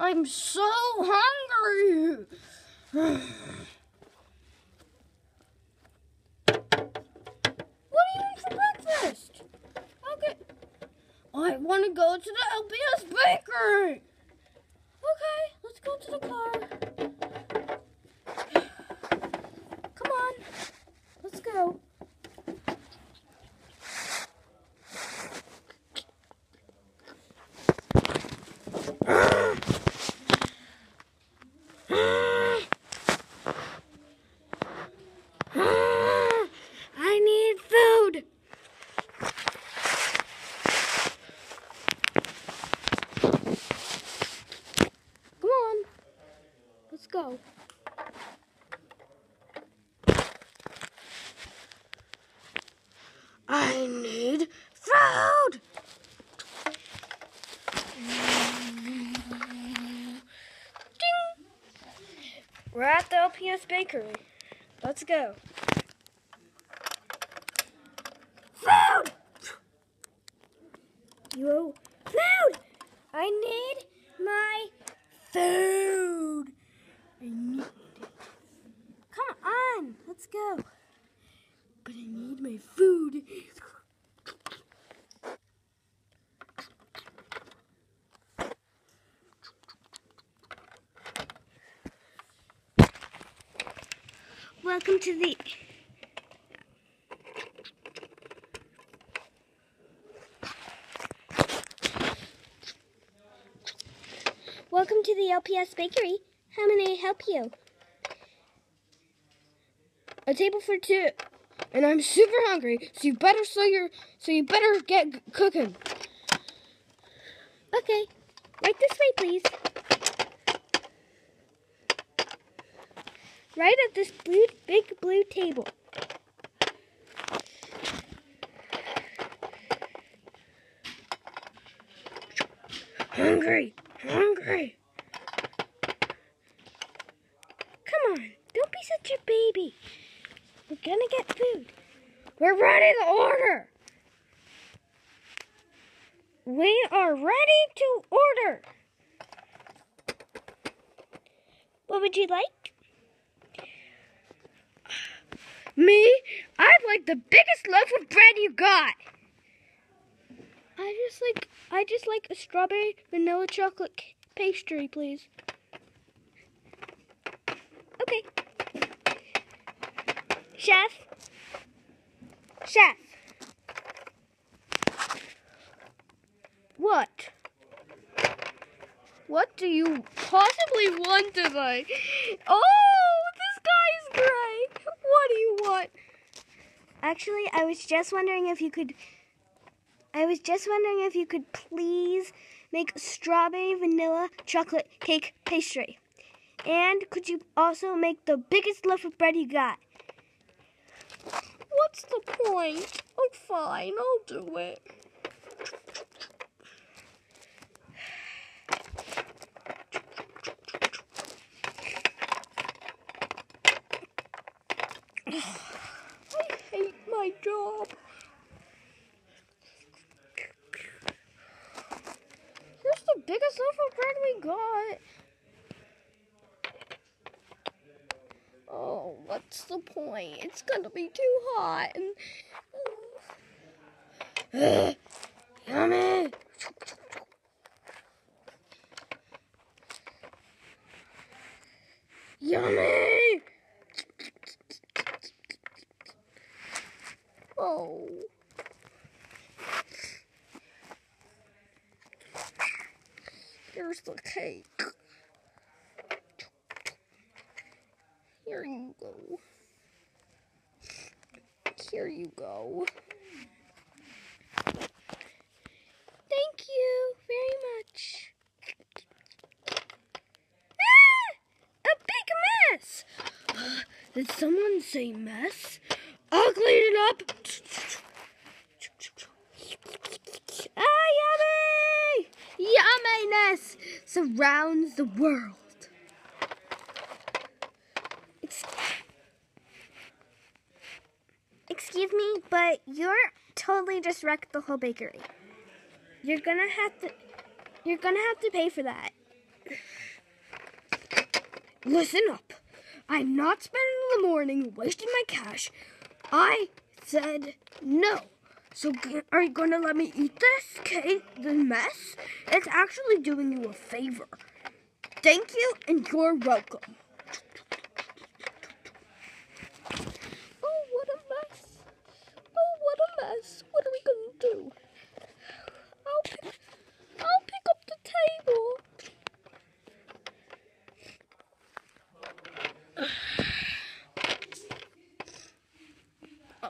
I'm so hungry. what are you eating for breakfast? Okay. I want to go to the LPS bakery. Okay, let's go to the car. Come on. Let's go. I need food. Come on. Let's go. I need food. Ding. We're at the LPS bakery. Let's go. Food! Yo, food! I need my food. I need it. Come on, let's go. But I need my food. Welcome to the Welcome to the LPS Bakery. How may I help you? A table for two. And I'm super hungry, so you better so your so you better get cooking. Okay. Right this way, please. Right at this blue big blue table. Hungry, hungry. Come on, don't be such a baby. We're gonna get food. We're ready to order. We are ready to order. What would you like? Me? I'd like the biggest loaf of bread you got. I just like I just like a strawberry vanilla chocolate pastry, please. Okay. Chef. Chef. What? What do you possibly want tonight? Oh, this guy's great. What do you want? Actually, I was just wondering if you could I was just wondering if you could please make strawberry vanilla chocolate cake pastry. And could you also make the biggest loaf of bread you got? Point? Oh, fine, I'll do it. I hate my job. Here's the biggest loaf of bread we got. Oh, what's the point? It's gonna be too hot and. Yummy! Yummy! Oh. Here's the cake. Here you go. Here you go. Thank you very much. Ah! A big mess! Did someone say mess? I'll clean it up. Ah, yummy! Yumminess surrounds the world. Excuse me, but you're totally just wrecked the whole bakery. You're gonna have to. You're gonna have to pay for that. listen up. I'm not spending the morning wasting my cash. I said no. So are you going to let me eat this cake, the mess? It's actually doing you a favor. Thank you, and you're welcome. Oh, what a mess. Oh, what a mess. What are we going to do? I'll pick, I'll pick up the table.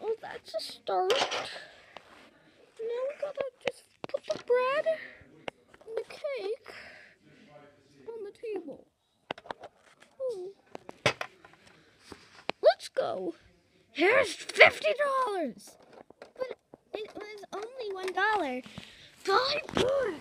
Oh, that's a start. Now we gotta just put the bread and the cake on the table. Let's go. Here's fifty dollars. But it was only one dollar. Good.